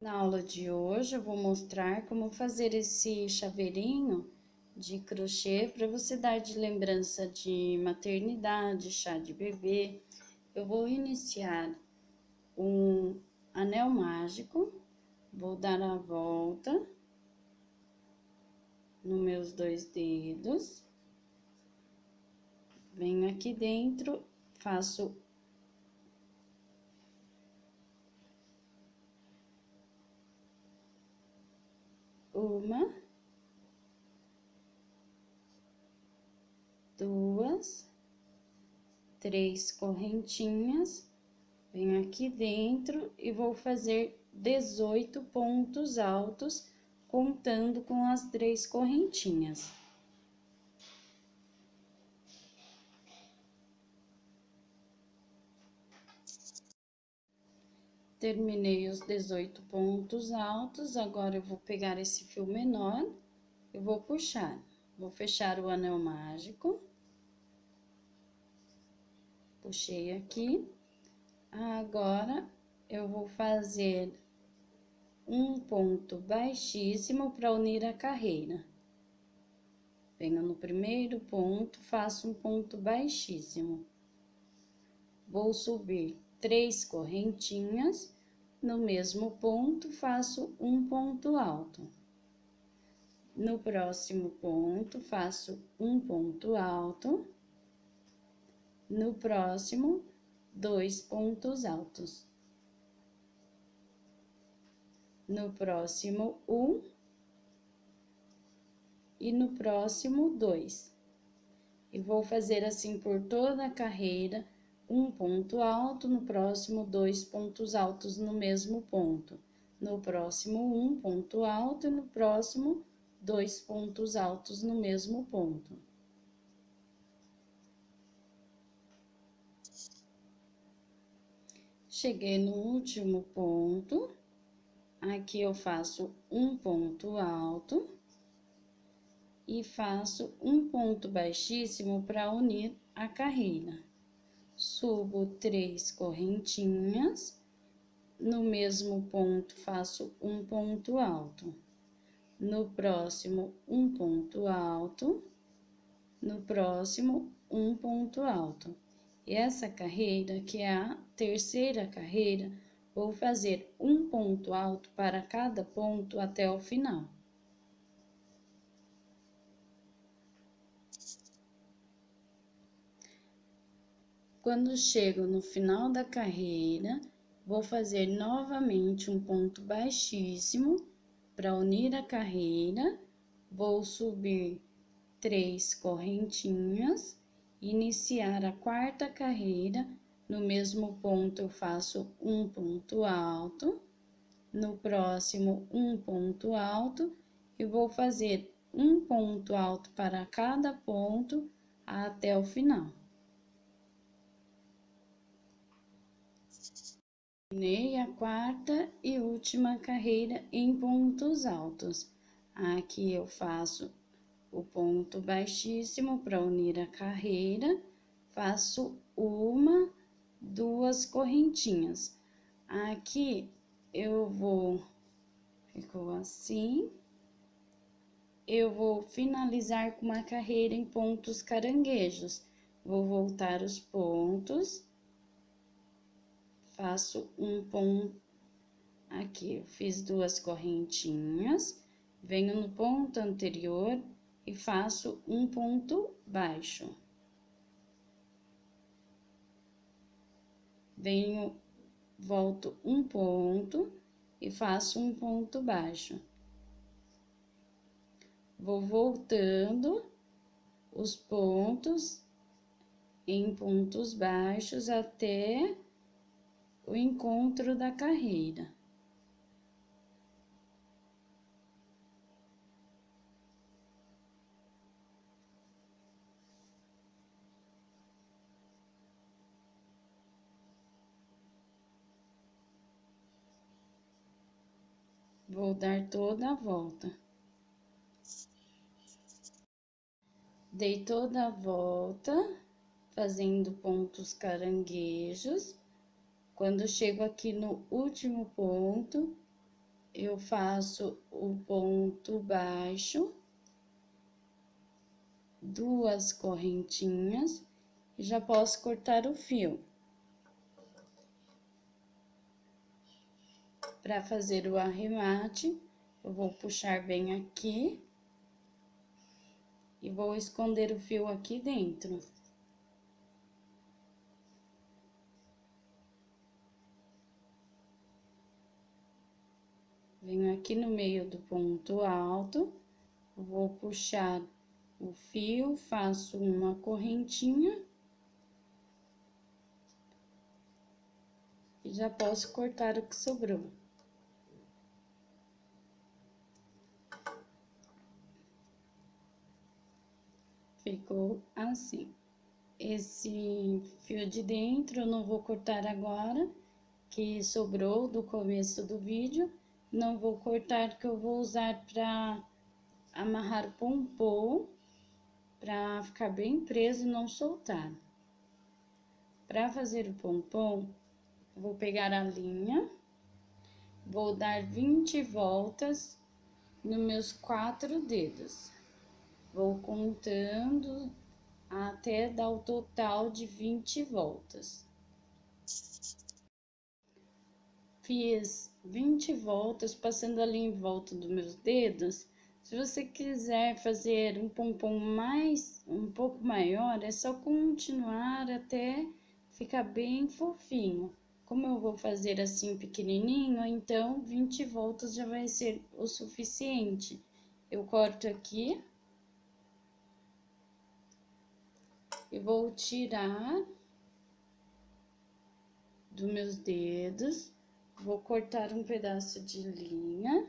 Na aula de hoje eu vou mostrar como fazer esse chaveirinho de crochê para você dar de lembrança de maternidade, chá de bebê. Eu vou iniciar um anel mágico, vou dar a volta nos meus dois dedos. Venho aqui dentro, faço uma, duas, três correntinhas, venho aqui dentro e vou fazer 18 pontos altos, contando com as três correntinhas. Terminei os 18 pontos altos, agora eu vou pegar esse fio menor e vou puxar. Vou fechar o anel mágico. Puxei aqui. Agora, eu vou fazer um ponto baixíssimo para unir a carreira. Venho no primeiro ponto, faço um ponto baixíssimo. Vou subir três correntinhas, no mesmo ponto faço um ponto alto. No próximo ponto, faço um ponto alto. No próximo, dois pontos altos. No próximo, um. E no próximo, dois. E vou fazer assim por toda a carreira um ponto alto, no próximo dois pontos altos no mesmo ponto, no próximo um ponto alto e no próximo dois pontos altos no mesmo ponto. Cheguei no último ponto, aqui eu faço um ponto alto e faço um ponto baixíssimo para unir a carreira subo três correntinhas, no mesmo ponto faço um ponto alto, no próximo um ponto alto, no próximo um ponto alto. E essa carreira, que é a terceira carreira, vou fazer um ponto alto para cada ponto até o final. Quando chego no final da carreira, vou fazer novamente um ponto baixíssimo para unir a carreira, vou subir três correntinhas, iniciar a quarta carreira, no mesmo ponto eu faço um ponto alto, no próximo um ponto alto. E vou fazer um ponto alto para cada ponto até o final. Terminei a quarta e última carreira em pontos altos. Aqui eu faço o ponto baixíssimo para unir a carreira, faço uma, duas correntinhas. Aqui eu vou, ficou assim, eu vou finalizar com uma carreira em pontos caranguejos. Vou voltar os pontos faço um ponto aqui, fiz duas correntinhas, venho no ponto anterior e faço um ponto baixo. Venho, volto um ponto e faço um ponto baixo. Vou voltando os pontos em pontos baixos até o encontro da carreira. Vou dar toda a volta. Dei toda a volta, fazendo pontos caranguejos quando chego aqui no último ponto, eu faço o ponto baixo, duas correntinhas, e já posso cortar o fio. Para fazer o arremate, eu vou puxar bem aqui e vou esconder o fio aqui dentro. Venho aqui no meio do ponto alto, vou puxar o fio, faço uma correntinha. E já posso cortar o que sobrou. Ficou assim. Esse fio de dentro eu não vou cortar agora, que sobrou do começo do vídeo não vou cortar, que eu vou usar para amarrar o pompom, para ficar bem preso e não soltar. Para fazer o pompom, vou pegar a linha, vou dar 20 voltas nos meus quatro dedos. Vou contando até dar o total de 20 voltas. Fiz 20 voltas, passando ali em volta dos meus dedos. Se você quiser fazer um pompom mais, um pouco maior, é só continuar até ficar bem fofinho. Como eu vou fazer assim pequenininho, então 20 voltas já vai ser o suficiente. Eu corto aqui. E vou tirar dos meus dedos. Vou cortar um pedaço de linha.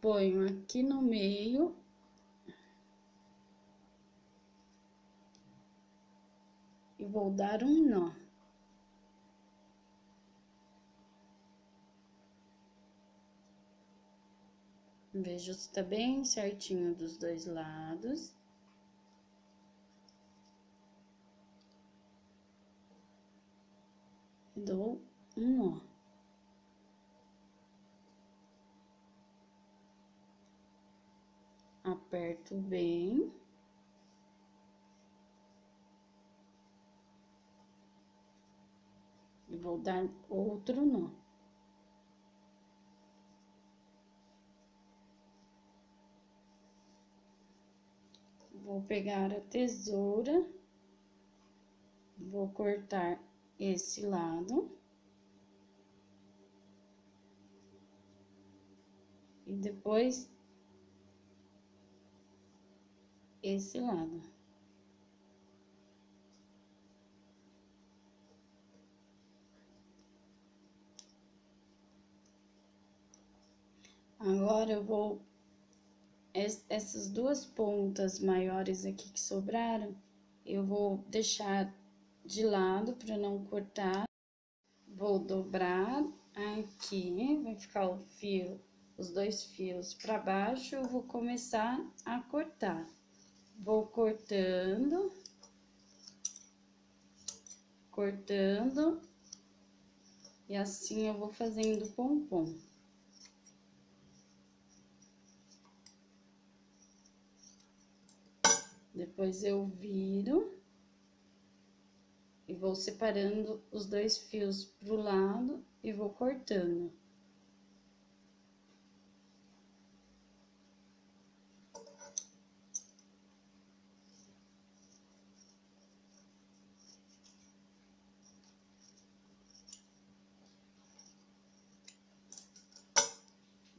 Ponho aqui no meio. E vou dar um nó. Vejo se tá bem certinho dos dois lados. Dou um nó. Aperto bem. E vou dar outro nó. Vou pegar a tesoura, vou cortar esse lado. E depois esse lado. Agora eu vou essas duas pontas maiores aqui que sobraram, eu vou deixar de lado para não cortar. Vou dobrar aqui, vai ficar o fio, os dois fios para baixo, vou começar a cortar. Vou cortando, cortando, e assim eu vou fazendo pompom. Depois eu viro e vou separando os dois fios pro lado e vou cortando.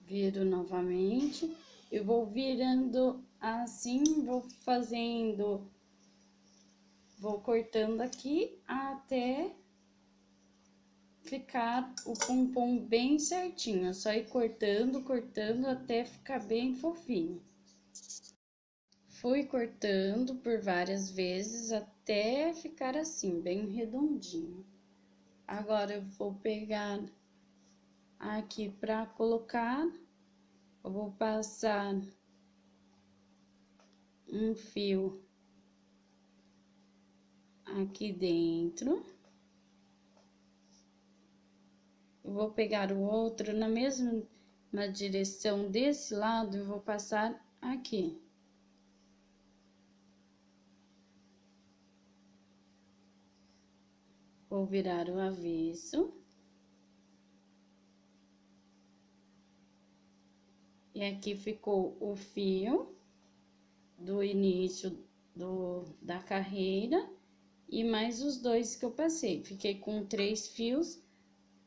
Viro novamente, eu vou virando assim, vou fazendo Vou cortando aqui até ficar o pompom bem certinho. É só ir cortando, cortando até ficar bem fofinho. Fui cortando por várias vezes até ficar assim, bem redondinho. Agora, eu vou pegar aqui pra colocar, eu vou passar um fio aqui dentro vou pegar o outro na mesma direção desse lado e vou passar aqui. Vou virar o avesso. E aqui ficou o fio do início do, da carreira e mais os dois que eu passei. Fiquei com três fios,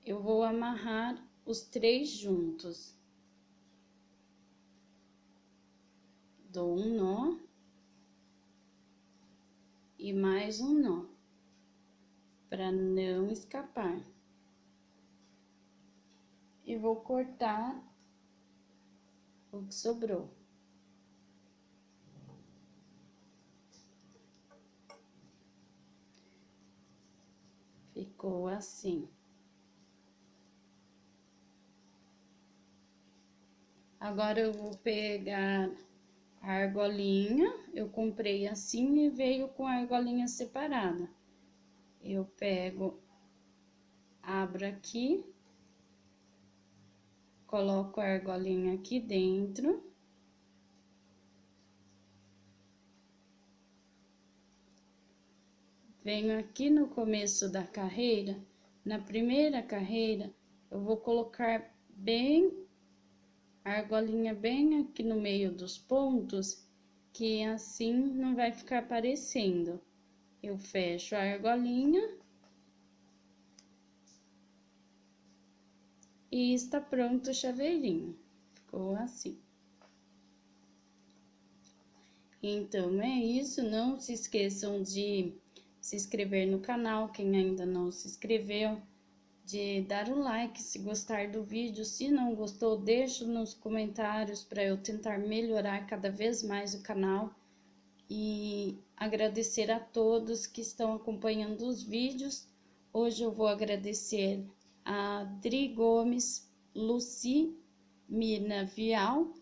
eu vou amarrar os três juntos. Dou um nó e mais um nó para não escapar. E vou cortar o que sobrou. Ficou assim. Agora eu vou pegar a argolinha, eu comprei assim e veio com a argolinha separada. Eu pego, abro aqui, coloco a argolinha aqui dentro. Venho aqui no começo da carreira, na primeira carreira, eu vou colocar bem a argolinha bem aqui no meio dos pontos, que assim não vai ficar aparecendo. Eu fecho a argolinha. E está pronto o chaveirinho. Ficou assim. Então, é isso. Não se esqueçam de se inscrever no canal, quem ainda não se inscreveu de dar o like se gostar do vídeo. Se não gostou, deixe nos comentários para eu tentar melhorar cada vez mais o canal. E agradecer a todos que estão acompanhando os vídeos. Hoje eu vou agradecer a Dri Gomes, Luci Mirna Vial,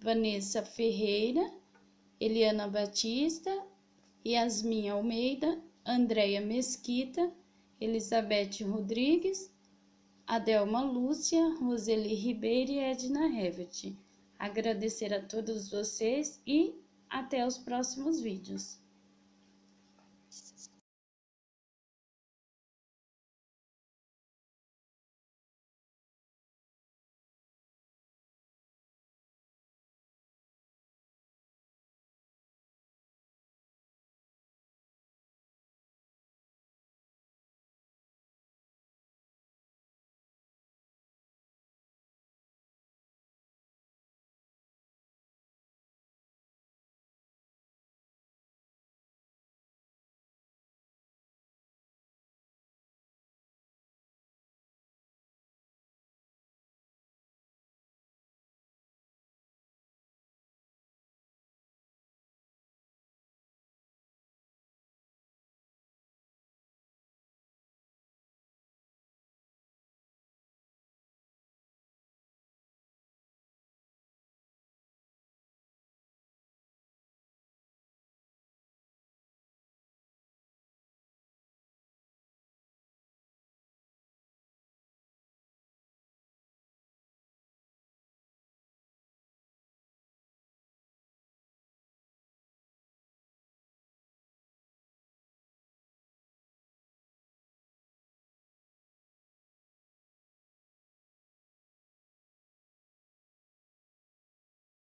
Vanessa Ferreira, Eliana Batista, Yasmin Almeida, Andréia Mesquita, Elizabeth Rodrigues, Adelma Lúcia, Roseli Ribeiro e Edna Hevet. Agradecer a todos vocês e até os próximos vídeos.